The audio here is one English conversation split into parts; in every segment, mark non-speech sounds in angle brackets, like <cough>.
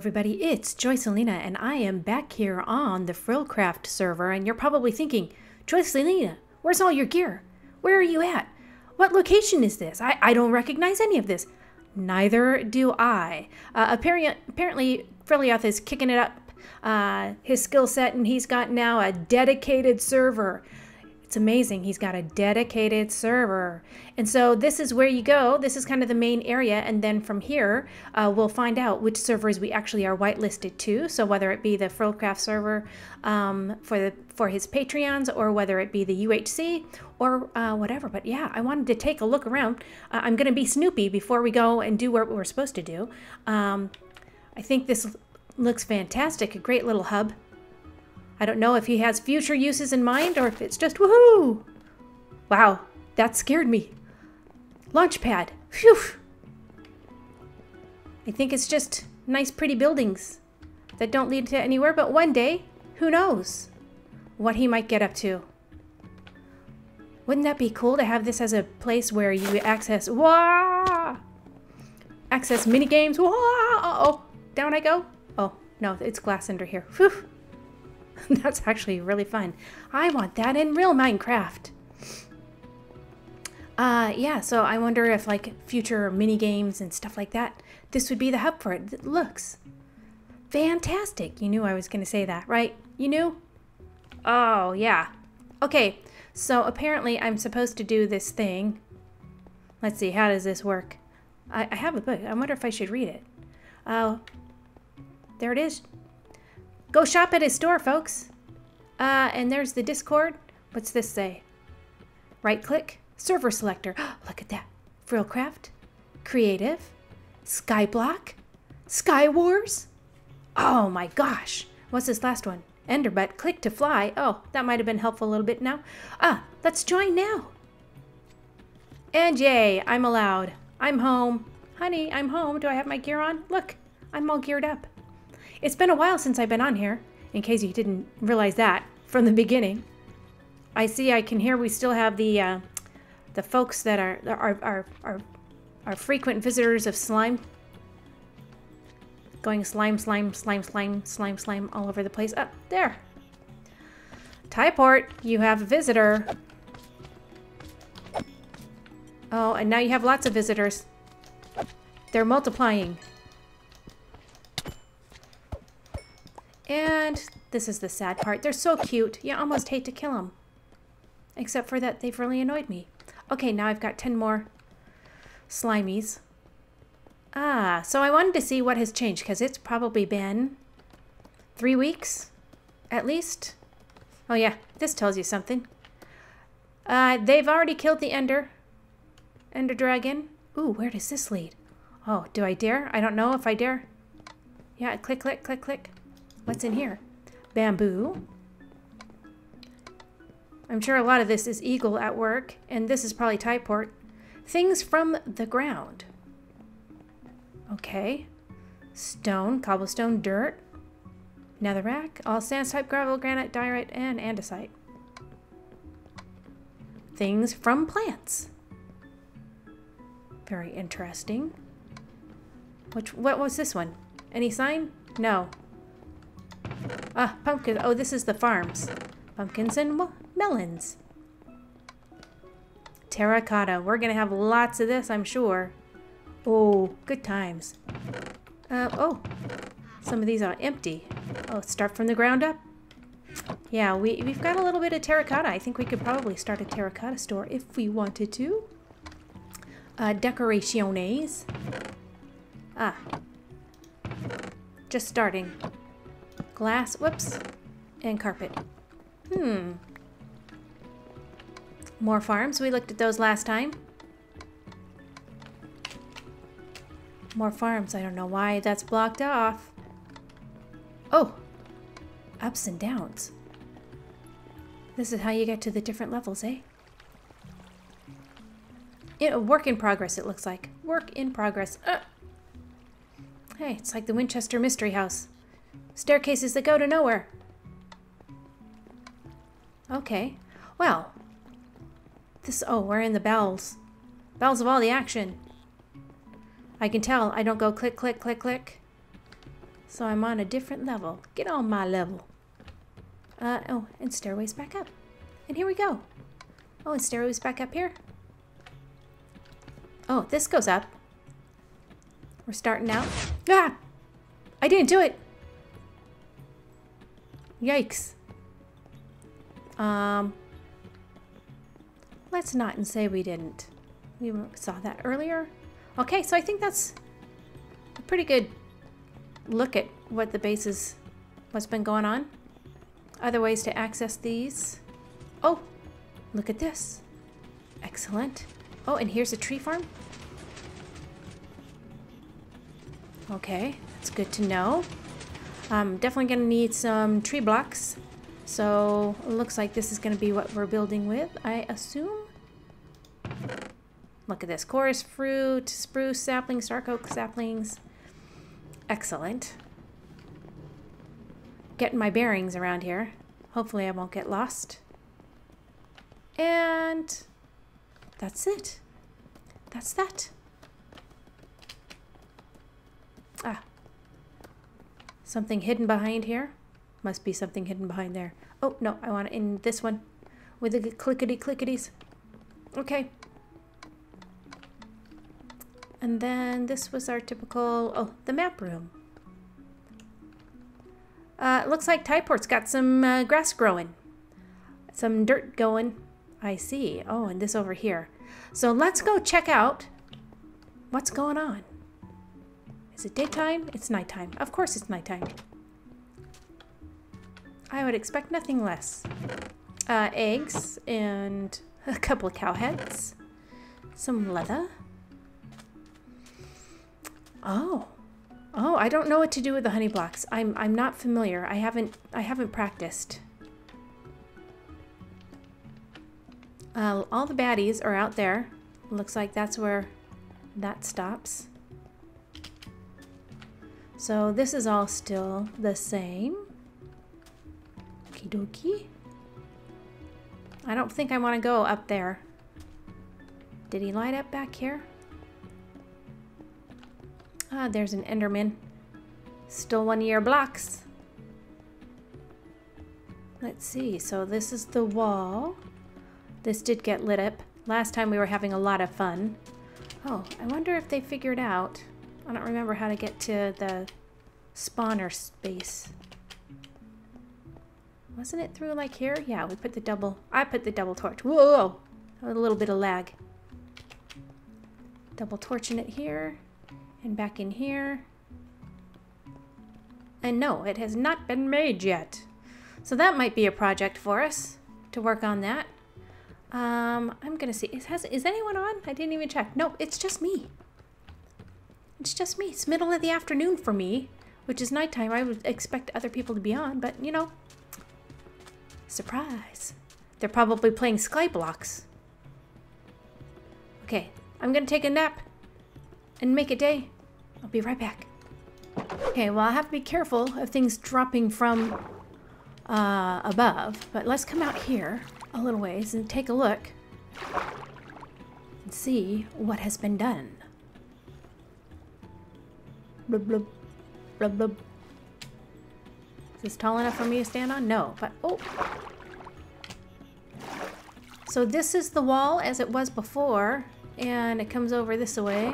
everybody, it's Joycelina, and I am back here on the FrilCraft server, and you're probably thinking, Joycelina, where's all your gear? Where are you at? What location is this? I, I don't recognize any of this. Neither do I. Uh, apparently, apparently, Frilioth is kicking it up, uh, his skill set, and he's got now a dedicated server. It's amazing. He's got a dedicated server. And so this is where you go. This is kind of the main area. And then from here, uh, we'll find out which servers we actually are whitelisted to. So whether it be the FrilCraft server um, for, the, for his Patreons or whether it be the UHC or uh, whatever. But yeah, I wanted to take a look around. Uh, I'm going to be Snoopy before we go and do what we're supposed to do. Um, I think this looks fantastic. A great little hub. I don't know if he has future uses in mind or if it's just woohoo! Wow, that scared me. Launchpad. Phew! I think it's just nice, pretty buildings that don't lead to anywhere, but one day, who knows what he might get up to. Wouldn't that be cool to have this as a place where you access, wah! Access mini games, wah! Uh oh, down I go. Oh, no, it's glass under here. Whew. <laughs> That's actually really fun. I want that in real Minecraft. Uh, yeah, so I wonder if like future mini games and stuff like that, this would be the hub for it. It looks fantastic. You knew I was going to say that, right? You knew? Oh, yeah. Okay, so apparently I'm supposed to do this thing. Let's see, how does this work? I, I have a book. I wonder if I should read it. Oh, there it is. Go shop at his store, folks. Uh, and there's the Discord. What's this say? Right click, server selector. <gasps> Look at that. FrilCraft, Creative, Skyblock, Skywars. Oh my gosh. What's this last one? Enderbutt, click to fly. Oh, that might have been helpful a little bit now. Ah, let's join now. And yay, I'm allowed. I'm home. Honey, I'm home. Do I have my gear on? Look, I'm all geared up. It's been a while since I've been on here, in case you didn't realize that from the beginning. I see I can hear we still have the uh, the folks that are are, are are are frequent visitors of slime. Going slime, slime, slime, slime, slime, slime all over the place. Up oh, there. Typort, you have a visitor. Oh, and now you have lots of visitors. They're multiplying. This is the sad part. They're so cute. You almost hate to kill them. Except for that they've really annoyed me. Okay, now I've got 10 more slimies. Ah, so I wanted to see what has changed because it's probably been three weeks at least. Oh yeah, this tells you something. Uh, they've already killed the Ender. Ender Dragon. Ooh, where does this lead? Oh, do I dare? I don't know if I dare. Yeah, click, click, click, click. What's in here? Bamboo. I'm sure a lot of this is Eagle at work, and this is probably Typort. Things from the ground. Okay. Stone, cobblestone, dirt, netherrack, all sands type, gravel, granite, diorite, and andesite. Things from plants. Very interesting. Which, what was this one? Any sign? No. Ah, pumpkin. Oh, this is the farms. Pumpkins and melons. Terracotta. We're going to have lots of this, I'm sure. Oh, good times. Uh, oh, some of these are empty. Oh, start from the ground up? Yeah, we, we've got a little bit of terracotta. I think we could probably start a terracotta store if we wanted to. Uh, decoraciones. Ah. Just starting. Glass, whoops, and carpet. Hmm. More farms. We looked at those last time. More farms. I don't know why that's blocked off. Oh! Ups and downs. This is how you get to the different levels, eh? Yeah, work in progress, it looks like. Work in progress. Uh. Hey, it's like the Winchester Mystery House. Staircases that go to nowhere. Okay. Well. This, oh, we're in the bells. Bells of all the action. I can tell I don't go click, click, click, click. So I'm on a different level. Get on my level. Uh, oh, and stairways back up. And here we go. Oh, and stairways back up here. Oh, this goes up. We're starting out. Ah! I didn't do it! Yikes. Um, let's not and say we didn't. We saw that earlier. Okay, so I think that's a pretty good look at what the base is, what's been going on. Other ways to access these. Oh, look at this. Excellent. Oh, and here's a tree farm. Okay, that's good to know. I'm definitely going to need some tree blocks. So it looks like this is going to be what we're building with, I assume. Look at this. Chorus fruit, spruce saplings, dark oak saplings. Excellent. Getting my bearings around here. Hopefully I won't get lost. And that's it. That's that. Ah. Something hidden behind here. Must be something hidden behind there. Oh, no, I want it in this one. With the clickety clickities. Okay. And then this was our typical, oh, the map room. Uh, looks like Typort's got some uh, grass growing. Some dirt going. I see. Oh, and this over here. So let's go check out what's going on. Is it daytime? It's nighttime. Of course it's nighttime. I would expect nothing less. Uh, eggs and a couple of cow heads. Some leather. Oh. Oh, I don't know what to do with the honey blocks. I'm I'm not familiar. I haven't I haven't practiced. Uh, all the baddies are out there. Looks like that's where that stops. So this is all still the same. Okie dokie. I don't think I want to go up there. Did he light up back here? Ah, there's an Enderman. Still one of your blocks. Let's see. So this is the wall. This did get lit up. Last time we were having a lot of fun. Oh, I wonder if they figured out. I don't remember how to get to the spawner space. Wasn't it through like here? Yeah, we put the double, I put the double torch. Whoa, a little bit of lag. Double torching it here and back in here. And no, it has not been made yet. So that might be a project for us to work on that. Um, I'm gonna see. Is, has, is anyone on? I didn't even check. Nope, it's just me. It's just me. It's middle of the afternoon for me, which is nighttime. I would expect other people to be on, but you know, surprise. They're probably playing Skyblocks. Okay, I'm gonna take a nap and make a day. I'll be right back. Okay, well, I have to be careful of things dropping from uh, above, but let's come out here a little ways and take a look and see what has been done. Blub, blub, blub, blub. Is this tall enough for me to stand on? No, but, oh. So this is the wall as it was before, and it comes over this way.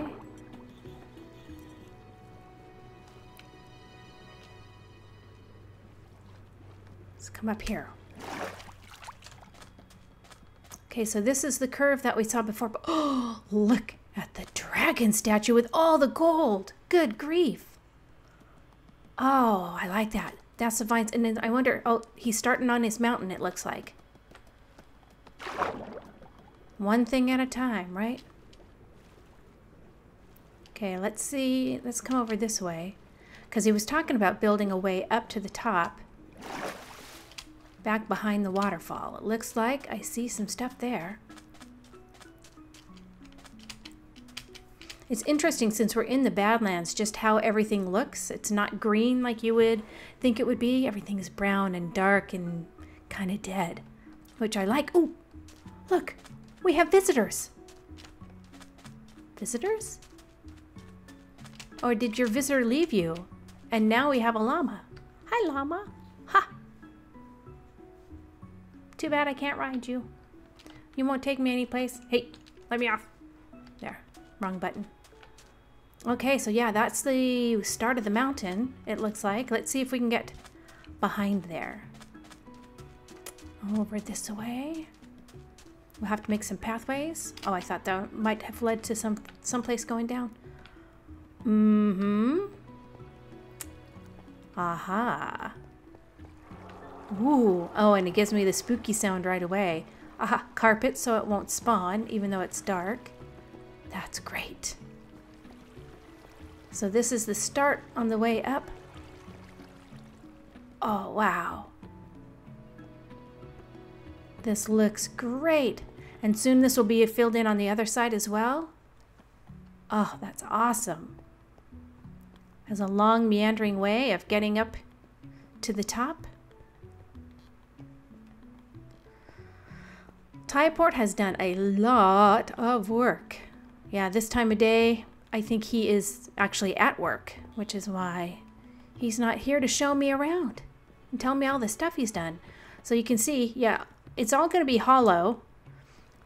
Let's come up here. Okay, so this is the curve that we saw before. But oh, <gasps> look at the dragon statue with all the gold. Good grief. Oh, I like that. That's the vines. And then I wonder, oh, he's starting on his mountain, it looks like. One thing at a time, right? Okay, let's see. Let's come over this way. Because he was talking about building a way up to the top back behind the waterfall. It looks like I see some stuff there. It's interesting since we're in the Badlands just how everything looks. It's not green like you would think it would be. Everything is brown and dark and kind of dead, which I like. Oh, look, we have visitors. Visitors? Or did your visitor leave you And now we have a llama. Hi, llama. Ha! Too bad I can't ride you. You won't take me anyplace. Hey, let me off. There, wrong button. Okay, so yeah, that's the start of the mountain, it looks like. Let's see if we can get behind there. Over this way. We'll have to make some pathways. Oh, I thought that might have led to some someplace going down. Mm-hmm. Aha. Ooh. Oh, and it gives me the spooky sound right away. Aha, carpet so it won't spawn, even though it's dark. That's great. So this is the start on the way up. Oh, wow. This looks great. And soon this will be filled in on the other side as well. Oh, that's awesome. Has a long meandering way of getting up to the top. Typort has done a lot of work. Yeah, this time of day, I think he is actually at work, which is why he's not here to show me around and tell me all the stuff he's done. So you can see, yeah, it's all going to be hollow.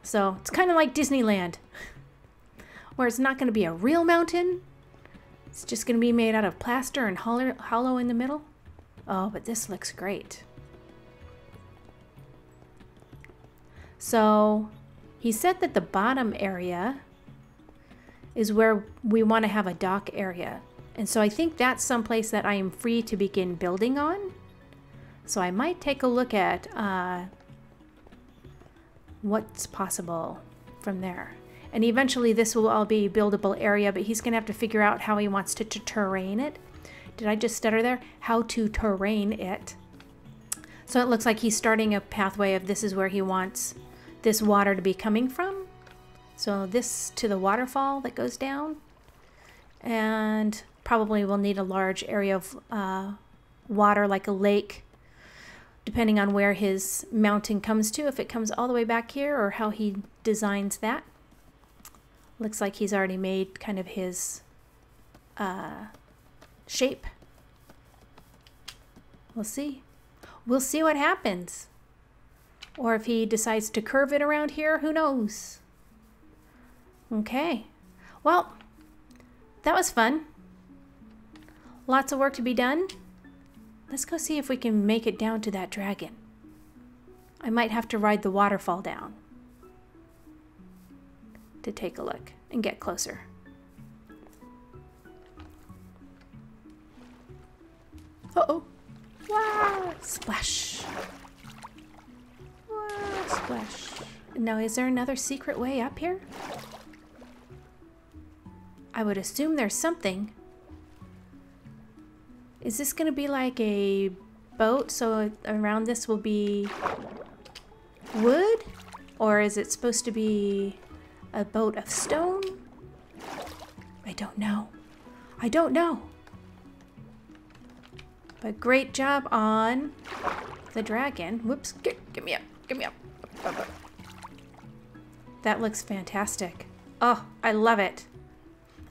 So it's kind of like Disneyland, <laughs> where it's not going to be a real mountain. It's just going to be made out of plaster and hollow, hollow in the middle. Oh, but this looks great. So he said that the bottom area is where we want to have a dock area. And so I think that's someplace that I am free to begin building on. So I might take a look at uh, what's possible from there. And eventually this will all be buildable area, but he's going to have to figure out how he wants to, to terrain it. Did I just stutter there? How to terrain it. So it looks like he's starting a pathway of this is where he wants this water to be coming from. So this to the waterfall that goes down. And probably will need a large area of uh, water like a lake depending on where his mountain comes to, if it comes all the way back here or how he designs that. Looks like he's already made kind of his uh, shape. We'll see. We'll see what happens. Or if he decides to curve it around here, who knows? Okay. Well, that was fun. Lots of work to be done. Let's go see if we can make it down to that dragon. I might have to ride the waterfall down to take a look and get closer. Uh-oh. Splash. Splash. Now, is there another secret way up here? I would assume there's something. Is this going to be like a boat? So around this will be wood? Or is it supposed to be a boat of stone? I don't know. I don't know. But great job on the dragon. Whoops. Get, get me up. Get me up. That looks fantastic. Oh, I love it.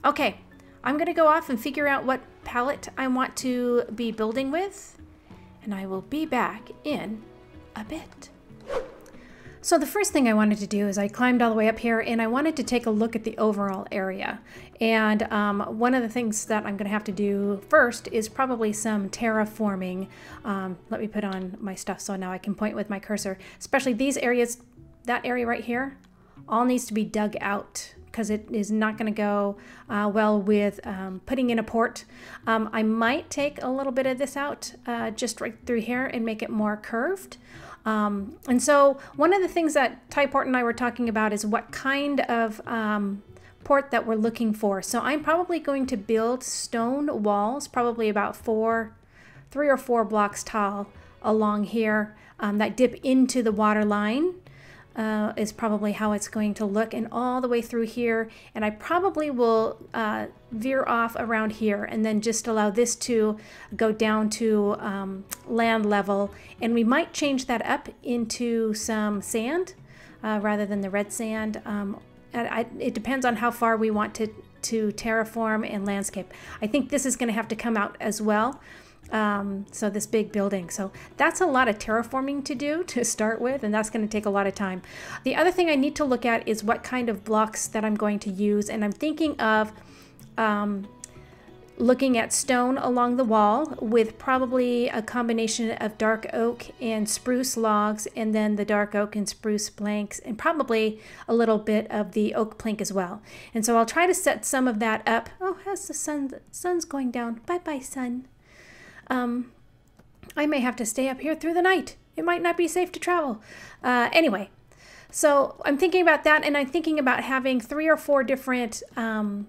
Okay, I'm to go off and figure out what palette I want to be building with, and I will be back in a bit. So the first thing I wanted to do is I climbed all the way up here and I wanted to take a look at the overall area. And um, one of the things that I'm going to have to do first is probably some terraforming. Um, let me put on my stuff so now I can point with my cursor. Especially these areas, that area right here, all needs to be dug out because it is not going to go uh, well with um, putting in a port. Um, I might take a little bit of this out uh, just right through here and make it more curved. Um, and so one of the things that Typort and I were talking about is what kind of um, port that we're looking for. So I'm probably going to build stone walls, probably about four, three or four blocks tall along here um, that dip into the water line uh, is probably how it's going to look and all the way through here and I probably will uh, veer off around here and then just allow this to go down to um, land level and we might change that up into some sand uh, rather than the red sand um, I, it depends on how far we want to to terraform and landscape. I think this is going to have to come out as well. Um, so this big building. So that's a lot of terraforming to do <laughs> to start with, and that's going to take a lot of time. The other thing I need to look at is what kind of blocks that I'm going to use, and I'm thinking of um, looking at stone along the wall with probably a combination of dark oak and spruce logs and then the dark oak and spruce planks and probably a little bit of the oak plank as well. And so I'll try to set some of that up. Oh, as the sun the sun's going down. Bye-bye sun. Um I may have to stay up here through the night. It might not be safe to travel. Uh, anyway, so I'm thinking about that and I'm thinking about having three or four different um,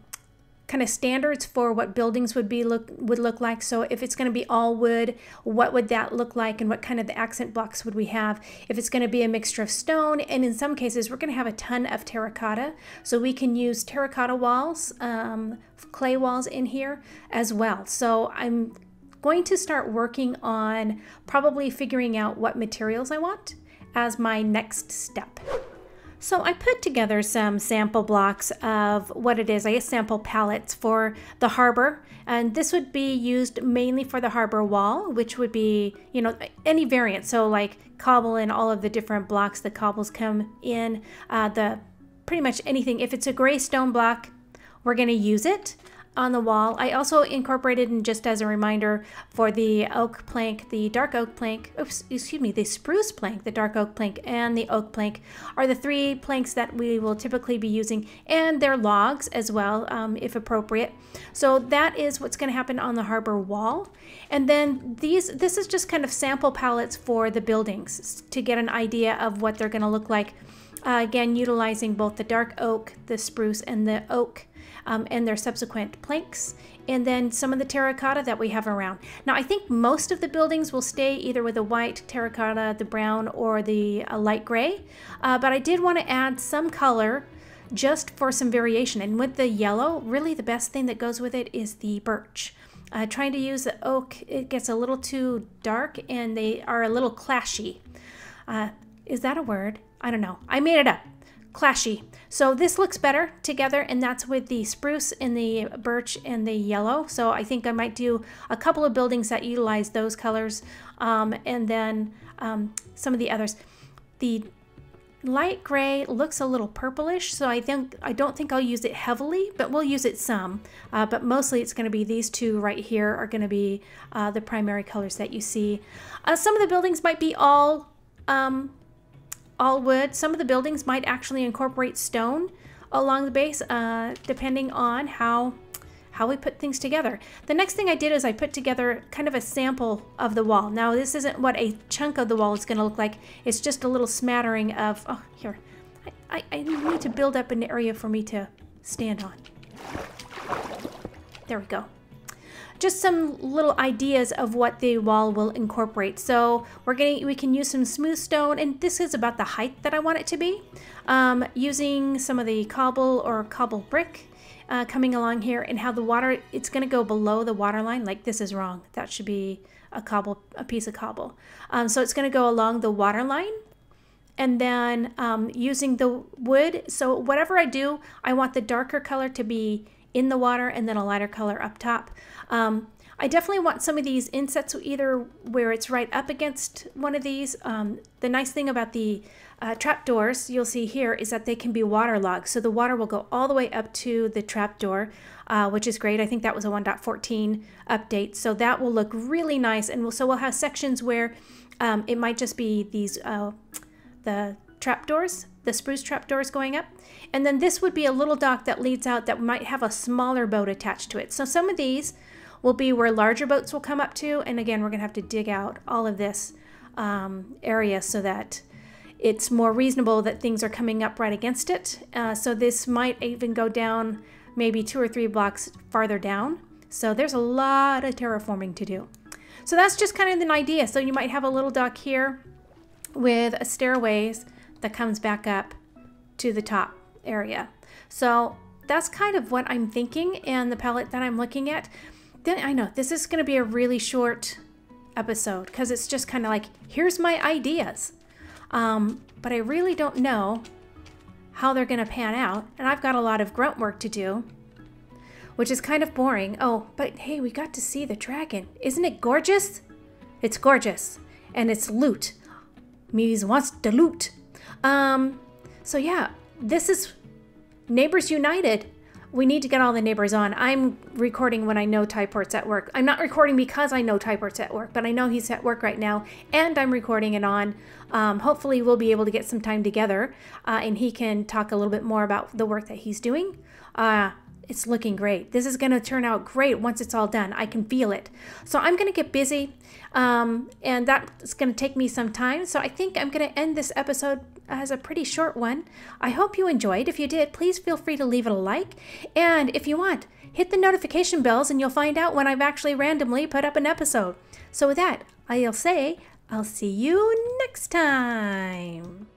kind of standards for what buildings would be look would look like. So if it's going to be all wood, what would that look like, and what kind of the accent blocks would we have? If it's going to be a mixture of stone, and in some cases we're going to have a ton of terracotta, so we can use terracotta walls, um, clay walls in here as well. So I'm going to start working on probably figuring out what materials I want as my next step. So I put together some sample blocks of what it is, I guess sample palettes for the harbor. And this would be used mainly for the harbor wall, which would be, you know, any variant. So like cobble and all of the different blocks the cobbles come in, uh, the pretty much anything. If it's a gray stone block, we're going to use it on the wall. I also incorporated, and just as a reminder, for the oak plank, the dark oak plank, oops, excuse me, the spruce plank, the dark oak plank, and the oak plank are the three planks that we will typically be using, and their logs as well, um, if appropriate. So that is what's going to happen on the harbor wall. And then these, this is just kind of sample palettes for the buildings to get an idea of what they're going to look like. Uh, again, utilizing both the dark oak, the spruce, and the oak um, and their subsequent planks, and then some of the terracotta that we have around. Now, I think most of the buildings will stay either with the white terracotta, the brown, or the uh, light gray, uh, but I did want to add some color just for some variation. And with the yellow, really the best thing that goes with it is the birch. Uh, trying to use the oak, it gets a little too dark and they are a little clashy. Uh, is that a word? I don't know. I made it up clashy. So this looks better together and that's with the spruce and the birch and the yellow. So I think I might do a couple of buildings that utilize those colors um, and then um, some of the others. The light gray looks a little purplish so I think I don't think I'll use it heavily but we'll use it some uh, but mostly it's going to be these two right here are going to be uh, the primary colors that you see uh, some of the buildings might be all um, all wood. Some of the buildings might actually incorporate stone along the base, uh, depending on how how we put things together. The next thing I did is I put together kind of a sample of the wall. Now this isn't what a chunk of the wall is going to look like. It's just a little smattering of, oh, here. I, I, I need to build up an area for me to stand on. There we go just some little ideas of what the wall will incorporate. So we're getting, we can use some smooth stone, and this is about the height that I want it to be. Um, using some of the cobble or cobble brick uh, coming along here, and how the water, it's going to go below the water line. Like this is wrong. That should be a cobble, a piece of cobble. Um, so it's going to go along the water line and then um, using the wood. So whatever I do, I want the darker color to be in the water and then a lighter color up top. Um, I definitely want some of these insets either where it's right up against one of these. Um, the nice thing about the uh, trap doors you'll see here is that they can be waterlogged. So the water will go all the way up to the trap door, uh, which is great. I think that was a 1.14 update. So that will look really nice. And we'll, so we'll have sections where um, it might just be these, uh, the trap doors, the spruce trap doors going up. And then this would be a little dock that leads out that might have a smaller boat attached to it. So some of these will be where larger boats will come up to. And again, we're going to have to dig out all of this um, area so that it's more reasonable that things are coming up right against it. Uh, so this might even go down maybe two or three blocks farther down. So there's a lot of terraforming to do. So that's just kind of an idea. So you might have a little dock here with a stairways that comes back up to the top area. So that's kind of what I'm thinking and the palette that I'm looking at. Then I know this is going to be a really short episode because it's just kind of like, here's my ideas. Um, but I really don't know how they're going to pan out. And I've got a lot of grunt work to do which is kind of boring. Oh, but hey, we got to see the dragon. Isn't it gorgeous? It's gorgeous. And it's loot. Mies wants the loot. Um, so yeah, this is Neighbors United. We need to get all the neighbors on. I'm recording when I know Typort's at work. I'm not recording because I know Typort's at work, but I know he's at work right now, and I'm recording it on. Um, hopefully, we'll be able to get some time together, uh, and he can talk a little bit more about the work that he's doing. Uh, it's looking great. This is going to turn out great once it's all done. I can feel it. So I'm going to get busy, um, and that's going to take me some time. So I think I'm going to end this episode as a pretty short one. I hope you enjoyed. If you did, please feel free to leave it a like. And if you want, hit the notification bells and you'll find out when I've actually randomly put up an episode. So with that, I'll say I'll see you next time.